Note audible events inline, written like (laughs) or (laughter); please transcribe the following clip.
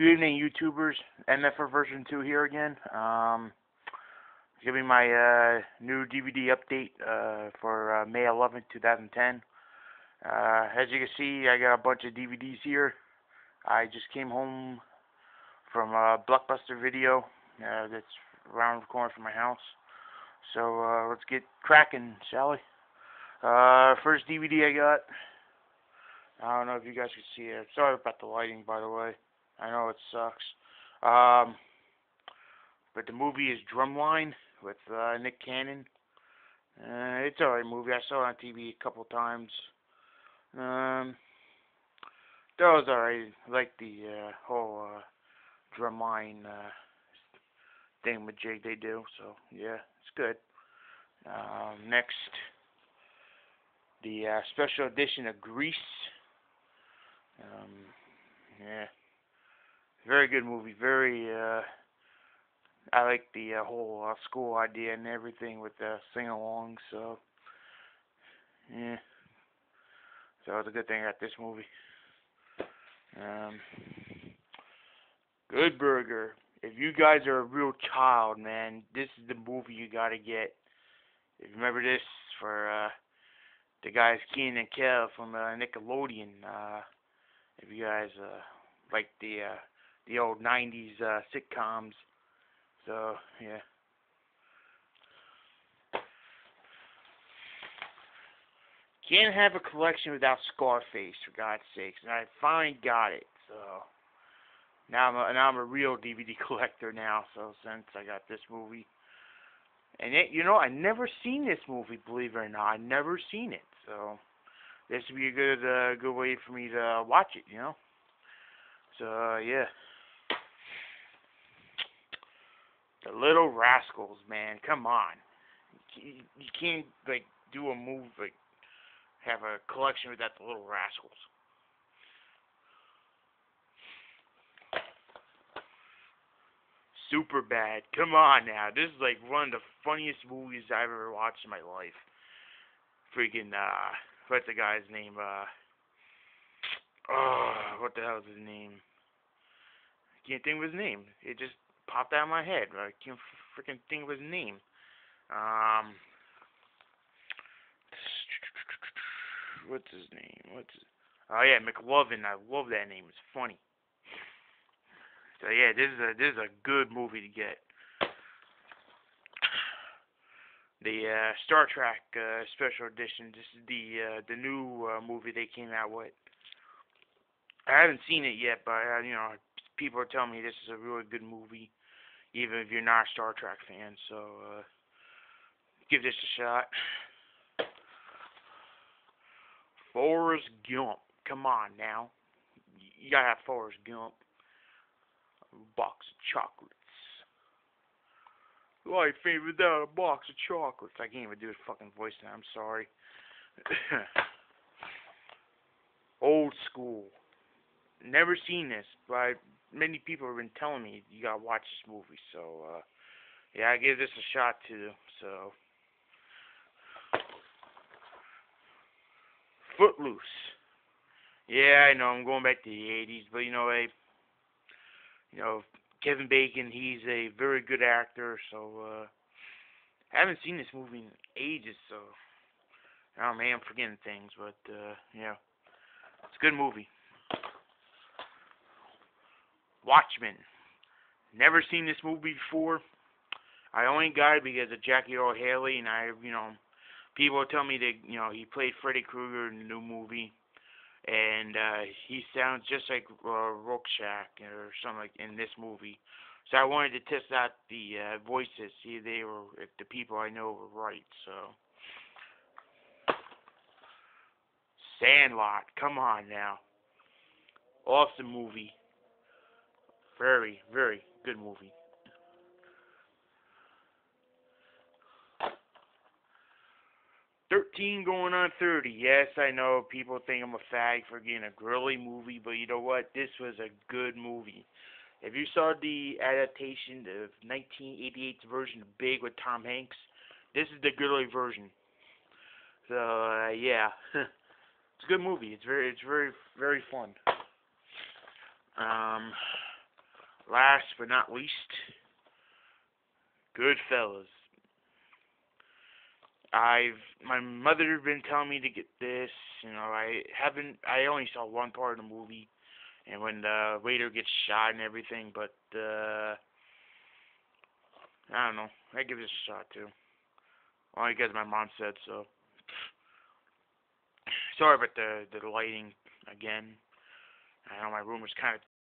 Good evening, YouTubers. MFer version 2 here again. Um, giving my uh, new DVD update uh, for uh, May 11th, 2010. Uh, as you can see, I got a bunch of DVDs here. I just came home from a Blockbuster video uh, that's around the corner from my house. So uh, let's get cracking, shall we? Uh, first DVD I got. I don't know if you guys can see it. Sorry about the lighting, by the way. I know it sucks. Um, but the movie is Drumline with uh, Nick Cannon. Uh, it's alright movie. I saw it on TV a couple times. Um, that was alright. I like the uh, whole uh, Drumline uh, thing with Jake they do. So yeah, it's good. Um, next, the uh, special edition of Grease. Um, yeah, very good movie. Very. Uh, I like the uh, whole uh, school idea and everything with the sing-along. So, yeah. So it's a good thing I got this movie. Um, Good Burger. If you guys are a real child, man, this is the movie you gotta get. If you remember this for uh, the guys Kenan and Kel from uh, Nickelodeon. Uh, if you guys uh, like the uh, the old '90s uh, sitcoms, so yeah. Can't have a collection without Scarface, for God's sakes, and I finally got it. So now I'm a, now I'm a real DVD (laughs) collector now. So since I got this movie, and it, you know I never seen this movie, believe it or not, I never seen it. So this would be a good uh, good way for me to watch it, you know. Uh, yeah. The Little Rascals, man, come on. You, can't like do a move like have a collection without the Little Rascals. Super bad. Come on now. This is like one of the funniest movies I've ever watched in my life. Freaking uh what's the guy's name? Uh oh, what the hell is his name? Can't think of his name. It just popped out of my head. I can't freaking think of his name. Um, what's his name? What's his, oh yeah, McLovin. I love that name. It's funny. So yeah, this is a this is a good movie to get. The uh, Star Trek uh, special edition. This is the uh, the new uh, movie they came out with. I haven't seen it yet, but uh, you know, people are telling me this is a really good movie even if you're not a Star Trek fan. So uh, give this a shot. Forrest Gump. Come on now. You gotta have Forrest Gump. Box of chocolates. Life ain't without a box of chocolates. I can't even do his fucking voice now. I'm sorry. (coughs) Old school. Never seen this, but many people have been telling me you gotta watch this movie. So uh, yeah, I give this a shot too. So Footloose. Yeah, I know I'm going back to the '80s, but you know, I, you know, Kevin Bacon, he's a very good actor. So uh, I haven't seen this movie in ages, so oh man, I'm forgetting things, but uh, yeah, it's a good movie. Watchmen. Never seen this movie before. I only got it because of Jackie Earle Haley, and I, you know, people tell me that, you know, he played Freddy Krueger in the new movie, and uh, he sounds just like uh, Rorschach or something like in this movie. So I wanted to test out the uh, voices, see if they were, if the people I know were right. So. Sandlot, come on now. Awesome movie. Very, very good movie. Thirteen going on thirty. Yes, I know people think I'm a fag for getting a girly movie, but you know what? This was a good movie. If you saw the adaptation of 1988's version of Big with Tom Hanks, this is the girly version. So uh, yeah, (laughs) it's a good movie. It's very, it's very, very fun. Um, last but not least, Goodfellas. I've my mother been telling me to get this. You know, I haven't. I only saw one part of the movie, and when the waiter gets shot and everything. But uh, I don't know. I give this a shot too. Only because my mom said so. Sorry about the the lighting again. I know my room was kind of